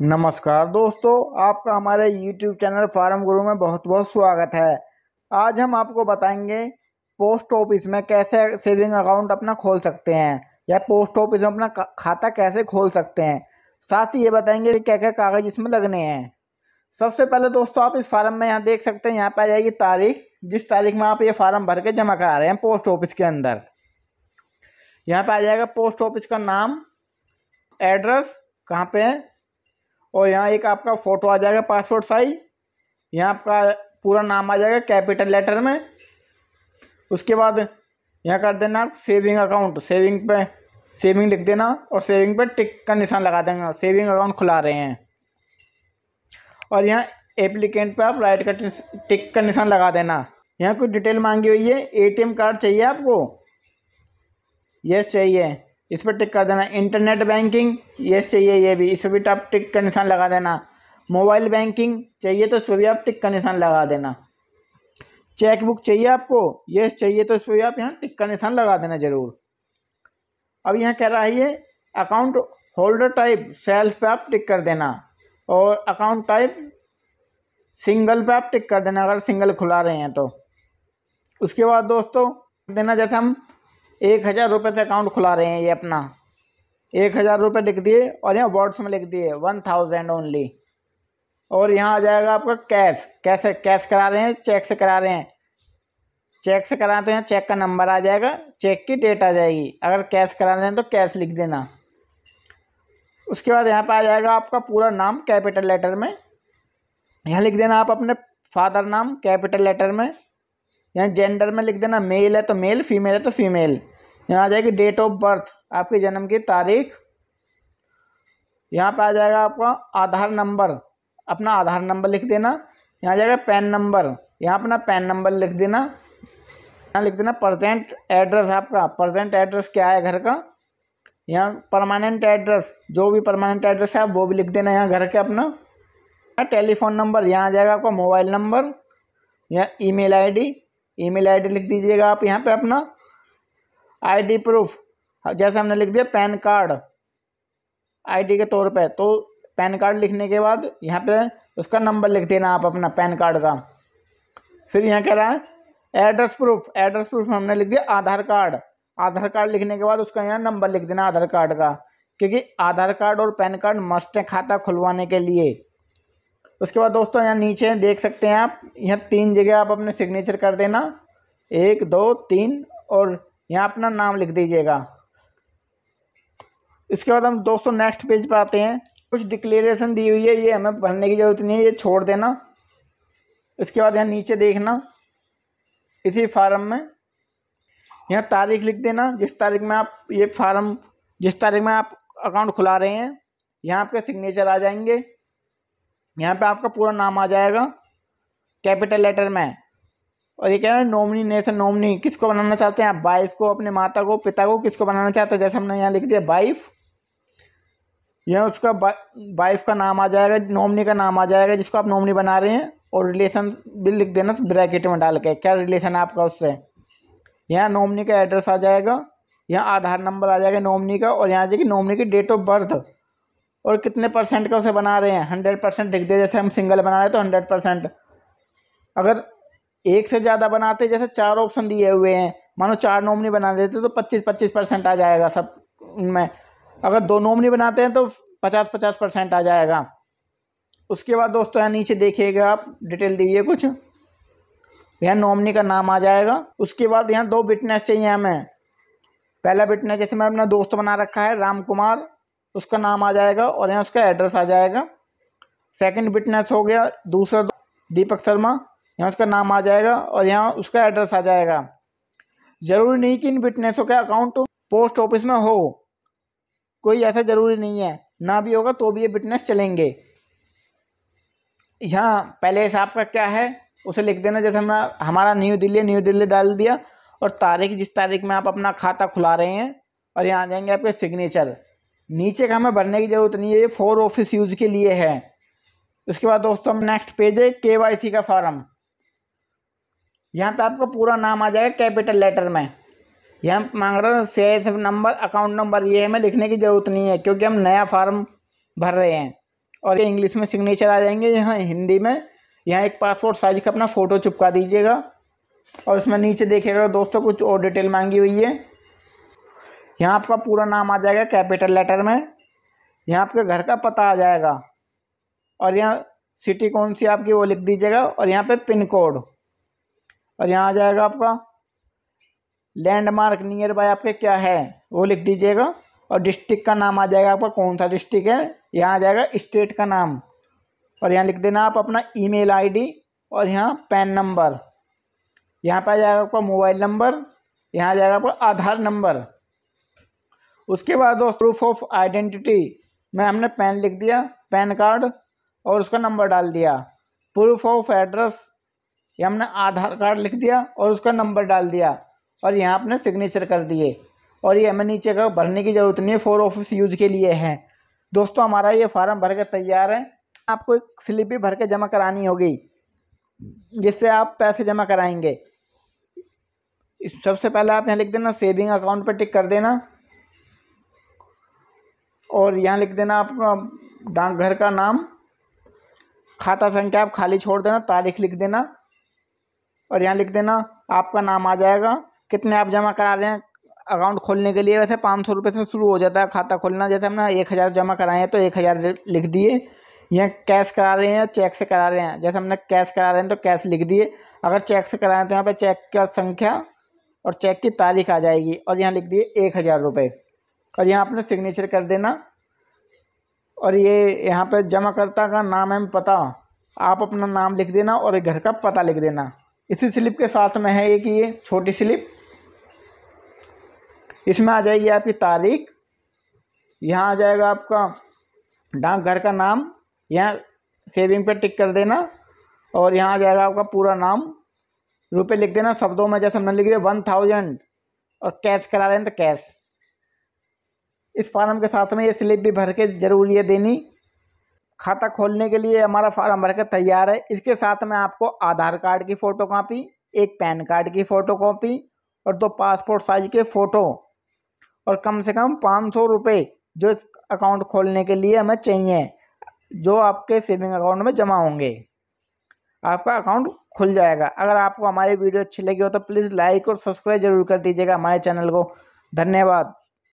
नमस्कार दोस्तों, आपका हमारे YouTube चैनल फार्म गुरु में बहुत बहुत स्वागत है। आज हम आपको बताएँगे पोस्ट ऑफ़िस में कैसे सेविंग अकाउंट अपना खोल सकते हैं या पोस्ट ऑफ़िस में अपना खाता कैसे खोल सकते हैं। साथ ही ये बताएँगे कि क्या क्या कागज़ इसमें लगने हैं। सबसे पहले दोस्तों, आप इस फार्म में यहाँ देख सकते हैं, यहाँ पर आ जाएगी तारीख। जिस तारीख में आप ये फार्म भर के जमा करा रहे हैं पोस्ट ऑफ़िस के अंदर। यहाँ पर आ जाएगा पोस्ट ऑफ़िस का नाम, एड्रेस, कहाँ पे है? और यहाँ एक आपका फ़ोटो आ जाएगा पासपोर्ट साइज़ यहाँ आपका पूरा नाम आ जाएगा कैपिटल लेटर में। उसके बाद यहाँ कर देना आप सेविंग अकाउंट सेविंग पे सेविंग लिख देना और सेविंग पे टिक का निशान लगा देंगे सेविंग अकाउंट खुला रहे हैं। और यहाँ एप्लीकेंट पे आप राइट का टिक का निशान लगा देना। यहाँ कुछ डिटेल मांगी हुई है। एटीएम कार्ड चाहिए आपको? यस चाहिए। इस पर टिक कर देना। इंटरनेट बैंकिंग ये चाहिए, ये भी। इस पर भी आप टिक का निशान लगा देना। मोबाइल बैंकिंग चाहिए तो इस पर भी आप टिक का निशान लगा देना। चेक बुक चाहिए आपको ये चाहिए तो इस पर भी आप यहाँ टिक का निशान लगा देना ज़रूर। अब यहाँ कह रहा है ये, अकाउंट होल्डर टाइप सेल्फ पे आप टिक कर देना। और अकाउंट टाइप सिंगल पे आप टिक कर देना, अगर सिंगल खुला रहे हैं तो। उसके बाद दोस्तों, देना जैसे हम एक हज़ार रुपये से अकाउंट खुला रहे हैं ये अपना। एक हज़ार रुपये लिख दिए और यहाँ वर्ड्स में लिख दिए वन थाउज़ेंड ओनली और यहाँ आ जाएगा आपका कैश कैसे कैश करा रहे हैं चेक से करा रहे हैं। चेक से कराते हैं चेक का नंबर आ जाएगा चेक की डेट आ जाएगी। अगर कैश करा रहे हैं तो कैश लिख देना। उसके बाद यहाँ पर आ जाएगा आपका पूरा नाम कैपिटल लेटर में। यहाँ लिख देना आप अपने फादर नाम कैपिटल लेटर में। यहाँ जेंडर में लिख देना मेल है तो मेल फीमेल है तो फीमेल यहाँ आ जाएगी डेट ऑफ़ बर्थ आपके जन्म की तारीख। यहाँ पे आ जाएगा आपका आधार नंबर अपना आधार नंबर लिख देना। यहाँ आ जाएगा पैन नंबर यहाँ अपना पैन नंबर लिख देना। यहाँ लिख देना प्रजेंट एड्रेस आपका प्रजेंट एड्रेस क्या है घर का? यहाँ परमानेंट एड्रेस जो भी परमानेंट एड्रेस है वो भी लिख देना यहाँ घर के अपना। टेलीफोन नंबर यहाँ आ जाएगा आपका मोबाइल नंबर यहाँ ईमेल आईडी ईमेल आईडी लिख दीजिएगा आप यहाँ पे अपना आईडी प्रूफ। जैसे हमने लिख दिया पैन कार्ड, आईडी के तौर पे। तो पैन कार्ड लिखने के बाद यहाँ पे उसका नंबर लिख देना आप अपना पैन कार्ड का। फिर यहाँ कह रहा है एड्रेस प्रूफ। एड्रेस प्रूफ हमने लिख दिया आधार कार्ड। आधार कार्ड लिखने के बाद उसका यहाँ नंबर लिख देना आधार कार्ड का। क्योंकि आधार कार्ड और पैन कार्ड मस्ट है खाता खुलवाने के लिए। उसके बाद दोस्तों यहाँ नीचे देख सकते हैं आप, यहाँ तीन जगह आप अपने सिग्नेचर कर देना। एक, दो, तीन और यहाँ अपना नाम लिख दीजिएगा। इसके बाद हम दोस्तों नेक्स्ट पेज पर आते हैं। कुछ डिक्लेरेशन दी हुई है, ये हमें भरने की ज़रूरत नहीं है, ये छोड़ देना। इसके बाद यहाँ नीचे देखना, इसी फार्म में। यहाँ तारीख लिख देना, जिस तारीख में आप ये फार्म जिस तारीख में आप अकाउंट खुला रहे हैं, यहाँ आपके सिग्नेचर आ जाएँगे। यहाँ पे आपका पूरा नाम आ जाएगा कैपिटल लेटर में। और ये कह रहे हैं नॉमिनी नेशन नॉमिनी किसको बनाना चाहते हैं आप? वाइफ को, अपने माता को, पिता को किसको बनाना चाहते हैं? जैसे हमने यहाँ लिख दिया वाइफ यहाँ उसका वाइफ का नाम आ जाएगा नॉमिनी का नाम आ जाएगा, जिसको आप नॉमिनी बना रहे हैं, और रिलेशन भी लिख देना ब्रैकेट में डाल के। क्या रिलेशन है आपका उससे? यहाँ नॉमिनी का एड्रेस आ जाएगा, यहाँ आधार नंबर आ जाएगा नॉमिनी का, और यहाँ आ जाएगी नॉमिनी की डेट ऑफ़ बर्थ और कितने परसेंट का उसे बना रहे हैं? हंड्रेड परसेंट दिख दे, जैसे हम सिंगल बना रहे हैं तो हंड्रेड परसेंट अगर एक से ज़्यादा बनाते, जैसे चार ऑप्शन दिए हुए हैं, मानो चार नॉमनी बना देते तो पच्चीस पच्चीस परसेंट आ जाएगा सब उनमें। अगर दो नॉमनी बनाते हैं तो पचास पचास परसेंट आ जाएगा। उसके बाद दोस्तों, यहाँ नीचे देखिएगा आप डिटेल दीजिए कुछ। यहाँ नॉमनी का नाम आ जाएगा। उसके बाद यहाँ दो बिटनेस चाहिए हमें। पहला बिटनेस जैसे मैं अपना दोस्त बना रखा है राम कुमार उसका नाम आ जाएगा और यहाँ उसका एड्रेस आ जाएगा। सेकंड विटनेस हो गया, दूसरा दीपक शर्मा, यहाँ उसका नाम आ जाएगा और यहाँ उसका एड्रेस आ जाएगा। ज़रूरी नहीं कि इन विटनेसों का अकाउंट पोस्ट ऑफ़िस में हो। कोई ऐसा ज़रूरी नहीं है। ना भी होगा तो भी ये विटनेस चलेंगे। यहाँ पहले हिसाब का क्या है, उसे लिख देना। जैसे हम हमारा न्यू दिल्ली न्यू दिल्ली डाल दिया और तारीख, जिस तारीख में आप अपना खाता खुला रहे हैं और यहाँ आ जाएँगे आपके सिग्नेचर नीचे का हमें भरने की ज़रूरत नहीं है, ये फोर ऑफ़िस यूज़ के लिए है। उसके बाद दोस्तों हम नेक्स्ट पेज है के वाई सी का फॉर्म यहाँ पे आपका पूरा नाम आ जाएगा कैपिटल लेटर में। यहाँ मांग रहा C I number account number ये हमें लिखने की ज़रूरत नहीं है, क्योंकि हम नया फार्म भर रहे हैं। और ये इंग्लिश में सिग्नेचर आ जाएँगे, यहाँ हिंदी में। यहाँ एक पासपोर्ट साइज़ का अपना फ़ोटो चिपका दीजिएगा। और उसमें नीचे देखिएगा दोस्तों कुछ और डिटेल मांगी हुई है। यहाँ आपका पूरा नाम आ जाएगा कैपिटल लेटर में। यहाँ आपके घर का पता आ जाएगा। और यहाँ सिटी कौन सी आपकी वो लिख दीजिएगा। और यहाँ पे पिन कोड और यहाँ आ जाएगा आपका। लैंडमार्क नियर बाय आपके क्या है, वो लिख दीजिएगा। और डिस्ट्रिक्ट का नाम आ जाएगा आपका। कौन सा डिस्ट्रिक्ट है? यहाँ आ जाएगा स्टेट का नाम। और यहाँ लिख देना आप अपना ईमेल आईडी और यहाँ पैन नंबर यहाँ पर आ जाएगा आपका मोबाइल नंबर यहाँ आ जाएगा आपका आधार नंबर उसके बाद दोस्त प्रूफ ऑफ़ आइडेंटिटी में हमने पैन लिख दिया, पैन कार्ड, और उसका नंबर डाल दिया। प्रूफ ऑफ़ एड्रेस ये हमने आधार कार्ड लिख दिया, और उसका नंबर डाल दिया। और यहाँ अपने सिग्नेचर कर दिए। और ये हमें नीचे का भरने की ज़रूरत नहीं है फोर ऑफ़िस यूज़ के लिए है। दोस्तों, हमारा ये फार्म भर के तैयार है। आपको एक स्लिप भी भर के जमा करानी होगी, जिससे आप पैसे जमा कराएँगे। सबसे पहले आप यहाँ लिख देना सेविंग अकाउंट पर टिक कर देना। और यहाँ लिख देना आपका डाकघर का नाम, खाता संख्या आप खाली छोड़ देना, तारीख लिख देना, और यहाँ लिख देना आपका नाम आ जाएगा। कितने आप जमा करा रहे हैं अकाउंट खोलने के लिए? वैसे पाँच सौ रुपये से शुरू हो जाता है खाता खोलना। जैसे हमने एक हज़ार जमा कराए हैं तो एक हज़ार लिख दिए। यहाँ कैश करा रहे हैं चेक से करा रहे हैं? जैसे हमने कैश करा रहे हैं तो कैश लिख दिए। अगर चेक से कराएँ तो यहाँ पर चेक का संख्या और चेक की तारीख आ जाएगी। और यहाँ लिख दिए एक हज़ार रुपये। और यहाँ अपने सिग्नेचर कर देना। और ये यहाँ पे जमाकर्ता का नाम है पता। आप अपना नाम लिख देना और घर का पता लिख देना। इसी स्लिप के साथ में है एक ये छोटी स्लिप इसमें आ जाएगी आपकी तारीख। यहाँ आ जाएगा आपका डाक घर का नाम। यहाँ सेविंग पे टिक कर देना। और यहाँ आ जाएगा आपका पूरा नाम। रुपये लिख देना। शब्दों में जैसे हमने लिख दिया वन थाउज़ेंड और कैश करा रहे हैं तो कैश इस फार्म के साथ में ये स्लिप भी भर के ज़रूरी है देनी। खाता खोलने के लिए हमारा फार्म भर के तैयार है। इसके साथ में आपको आधार कार्ड की फ़ोटो कापी एक पैन कार्ड की फ़ोटो कॉपी और दो पासपोर्ट साइज़ के फ़ोटो और कम से कम पाँच सौ रुपये जो इस अकाउंट खोलने के लिए हमें चाहिए, जो आपके सेविंग अकाउंट में जमा होंगे। आपका अकाउंट खुल जाएगा। अगर आपको हमारी वीडियो अच्छी लगी हो तो प्लीज़ लाइक और सब्सक्राइब ज़रूर कर दीजिएगा हमारे चैनल को। धन्यवाद।